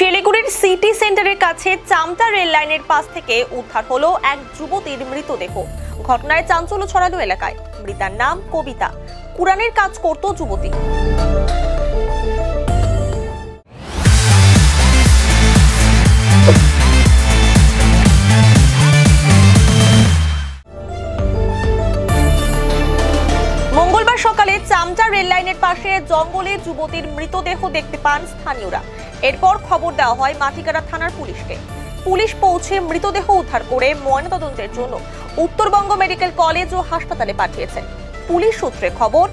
শিলিগুড়ির সিটি সেন্টারের কাছে চামতা রেল লাইনের পাশ থেকে উদ্ধার হলো এক যুবতীর মৃতদেহ। ঘটনায় চাঞ্চল্য ছড়ালো এলাকায়। মৃতার নাম কবিতা। কুরানের কাজ করত যুবতী। চামটা রেল লাইনের পাশে জঙ্গলে যুবতীর মৃতদেহ দেখতে পান স্থানীয়রা। এরপর খবর দেওয়া হয় মাটিকারা থানার পুলিশকে। পুলিশ পৌঁছে মৃতদেহ উদ্ধার করে ময়নাতদন্তের জন্য উত্তরবঙ্গ মেডিকেল কলেজ ও হাসপাতালে পাঠিয়েছে পুলিশ সূত্রে খবর,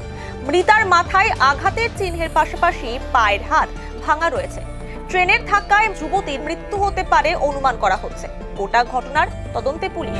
মৃতার মাথায় আঘাতের চিহ্নের পাশাপাশি পায়ের হাত ভাঙা রয়েছে। ট্রেনের ধাক্কায় যুবতীর মৃত্যু হতে পারে অনুমান করা হচ্ছে। গোটা ঘটনার তদন্তে পুলিশ।